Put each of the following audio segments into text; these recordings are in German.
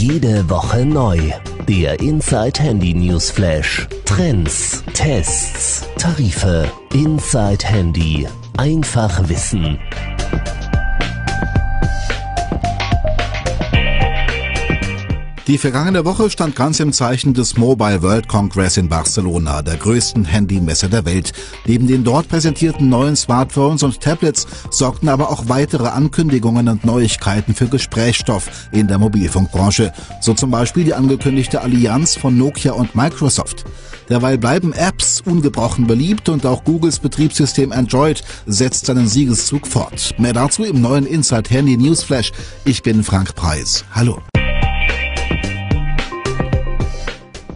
Jede Woche neu. Der Inside Handy News Flash. Trends, Tests, Tarife. Inside Handy. Einfach wissen. Die vergangene Woche stand ganz im Zeichen des Mobile World Congress in Barcelona, der größten Handymesse der Welt. Neben den dort präsentierten neuen Smartphones und Tablets sorgten aber auch weitere Ankündigungen und Neuigkeiten für Gesprächsstoff in der Mobilfunkbranche. So zum Beispiel die angekündigte Allianz von Nokia und Microsoft. Derweil bleiben Apps ungebrochen beliebt und auch Googles Betriebssystem Android setzt seinen Siegeszug fort. Mehr dazu im neuen Inside Handy Newsflash. Ich bin Frank Preis. Hallo.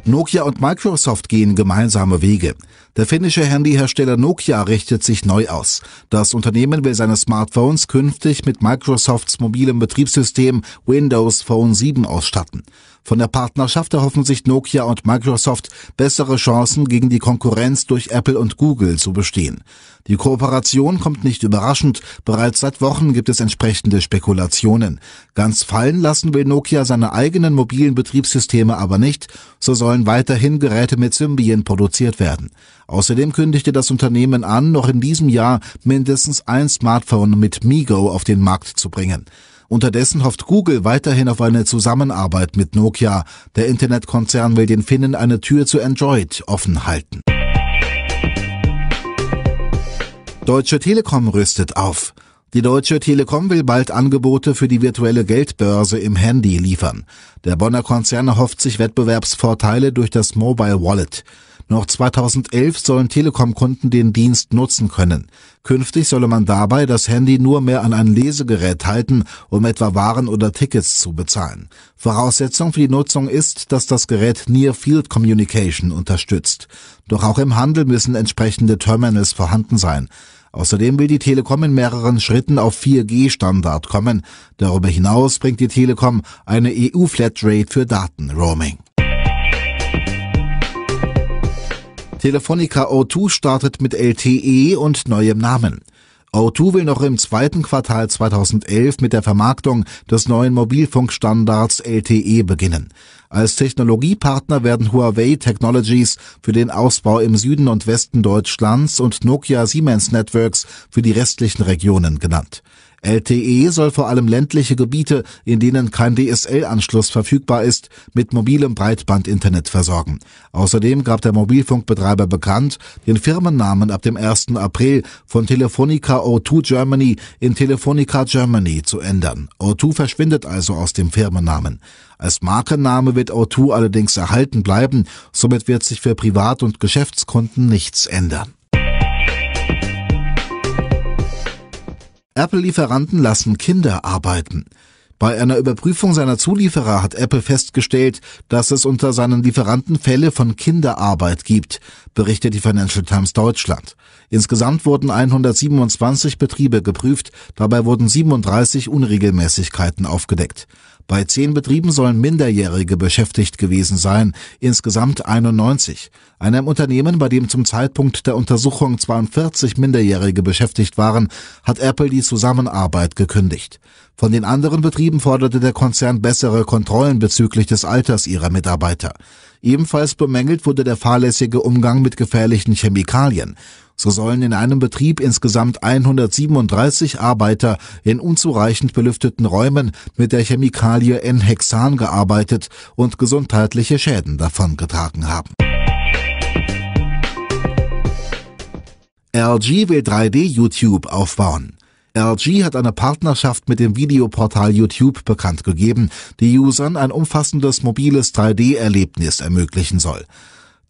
Nokia und Microsoft gehen gemeinsame Wege. Der finnische Handyhersteller Nokia richtet sich neu aus. Das Unternehmen will seine Smartphones künftig mit Microsofts mobilem Betriebssystem Windows Phone 7 ausstatten. Von der Partnerschaft erhoffen sich Nokia und Microsoft bessere Chancen gegen die Konkurrenz durch Apple und Google zu bestehen. Die Kooperation kommt nicht überraschend, bereits seit Wochen gibt es entsprechende Spekulationen. Ganz fallen lassen will Nokia seine eigenen mobilen Betriebssysteme aber nicht, so sollen weiterhin Geräte mit Symbian produziert werden. Außerdem kündigte das Unternehmen an, noch in diesem Jahr mindestens ein Smartphone mit MiGo auf den Markt zu bringen. Unterdessen hofft Google weiterhin auf eine Zusammenarbeit mit Nokia. Der Internetkonzern will den Finnen eine Tür zu Android offen halten. Deutsche Telekom rüstet auf. Die Deutsche Telekom will bald Angebote für die virtuelle Geldbörse im Handy liefern. Der Bonner Konzern erhofft sich Wettbewerbsvorteile durch das Mobile Wallet. Noch 2011 sollen Telekom-Kunden den Dienst nutzen können. Künftig solle man dabei das Handy nur mehr an ein Lesegerät halten, um etwa Waren oder Tickets zu bezahlen. Voraussetzung für die Nutzung ist, dass das Gerät Near Field Communication unterstützt. Doch auch im Handel müssen entsprechende Terminals vorhanden sein. Außerdem will die Telekom in mehreren Schritten auf 4G-Standard kommen. Darüber hinaus bringt die Telekom eine EU-Flatrate für Datenroaming. Telefonica O2 startet mit LTE und neuem Namen. O2 will noch im zweiten Quartal 2011 mit der Vermarktung des neuen Mobilfunkstandards LTE beginnen. Als Technologiepartner werden Huawei Technologies für den Ausbau im Süden und Westen Deutschlands und Nokia Siemens Networks für die restlichen Regionen genannt. LTE soll vor allem ländliche Gebiete, in denen kein DSL-Anschluss verfügbar ist, mit mobilem Breitbandinternet versorgen. Außerdem gab der Mobilfunkbetreiber bekannt, den Firmennamen ab dem 1. April von Telefonica O2 Germany in Telefonica Germany zu ändern. O2 verschwindet also aus dem Firmennamen. Als Markenname wird O2 allerdings erhalten bleiben, somit wird sich für Privat- und Geschäftskunden nichts ändern. Apple-Lieferanten lassen Kinder arbeiten. Bei einer Überprüfung seiner Zulieferer hat Apple festgestellt, dass es unter seinen Lieferanten Fälle von Kinderarbeit gibt, berichtet die Financial Times Deutschland. Insgesamt wurden 127 Betriebe geprüft, dabei wurden 37 Unregelmäßigkeiten aufgedeckt. Bei zehn Betrieben sollen Minderjährige beschäftigt gewesen sein, insgesamt 91. Einem Unternehmen, bei dem zum Zeitpunkt der Untersuchung 42 Minderjährige beschäftigt waren, hat Apple die Zusammenarbeit gekündigt. Von den anderen Betrieben forderte der Konzern bessere Kontrollen bezüglich des Alters ihrer Mitarbeiter. Ebenfalls bemängelt wurde der fahrlässige Umgang mit gefährlichen Chemikalien. So sollen in einem Betrieb insgesamt 137 Arbeiter in unzureichend belüfteten Räumen mit der Chemikalie N-Hexan gearbeitet und gesundheitliche Schäden davongetragen haben. LG will 3D-YouTube aufbauen. LG hat eine Partnerschaft mit dem Videoportal YouTube bekannt gegeben, die Usern ein umfassendes mobiles 3D-Erlebnis ermöglichen soll.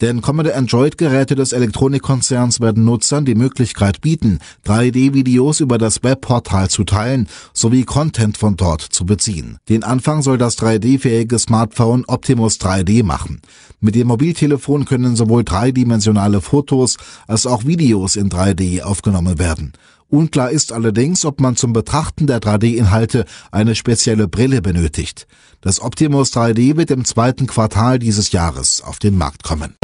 Denn kommende Android-Geräte des Elektronikkonzerns werden Nutzern die Möglichkeit bieten, 3D-Videos über das Webportal zu teilen sowie Content von dort zu beziehen. Den Anfang soll das 3D-fähige Smartphone Optimus 3D machen. Mit dem Mobiltelefon können sowohl dreidimensionale Fotos als auch Videos in 3D aufgenommen werden. Unklar ist allerdings, ob man zum Betrachten der 3D-Inhalte eine spezielle Brille benötigt. Das Optimus 3D wird im zweiten Quartal dieses Jahres auf den Markt kommen.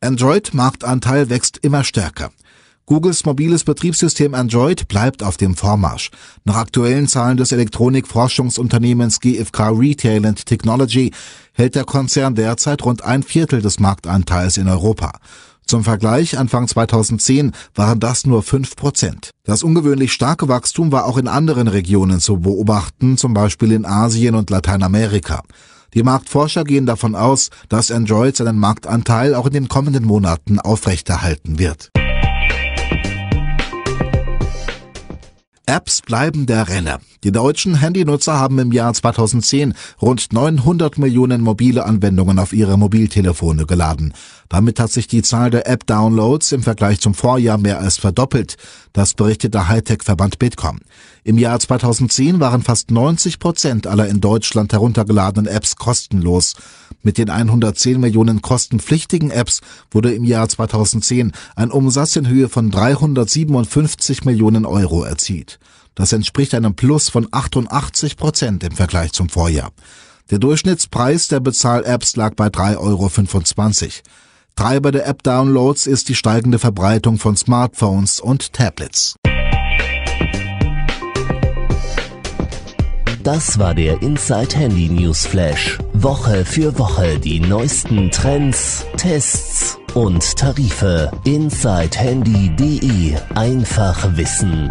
Android-Marktanteil wächst immer stärker. Googles mobiles Betriebssystem Android bleibt auf dem Vormarsch. Nach aktuellen Zahlen des Elektronikforschungsunternehmens GfK Retail and Technology hält der Konzern derzeit rund ein Viertel des Marktanteils in Europa. Zum Vergleich, Anfang 2010 waren das nur fünf Prozent. Das ungewöhnlich starke Wachstum war auch in anderen Regionen zu beobachten, zum Beispiel in Asien und Lateinamerika. Die Marktforscher gehen davon aus, dass Android seinen Marktanteil auch in den kommenden Monaten aufrechterhalten wird. Apps bleiben der Renner. Die deutschen Handynutzer haben im Jahr 2010 rund 900 Millionen mobile Anwendungen auf ihre Mobiltelefone geladen. Damit hat sich die Zahl der App-Downloads im Vergleich zum Vorjahr mehr als verdoppelt. Das berichtet der Hightech-Verband Bitkom. Im Jahr 2010 waren fast 90 Prozent aller in Deutschland heruntergeladenen Apps kostenlos. Mit den 110 Millionen kostenpflichtigen Apps wurde im Jahr 2010 ein Umsatz in Höhe von 357 Millionen Euro erzielt. Das entspricht einem Plus von 88 Prozent im Vergleich zum Vorjahr. Der Durchschnittspreis der Bezahl-Apps lag bei 3,25 Euro. Treiber der App-Downloads ist die steigende Verbreitung von Smartphones und Tablets. Das war der Inside Handy News Flash. Woche für Woche die neuesten Trends, Tests und Tarife. InsideHandy.de. Einfach wissen.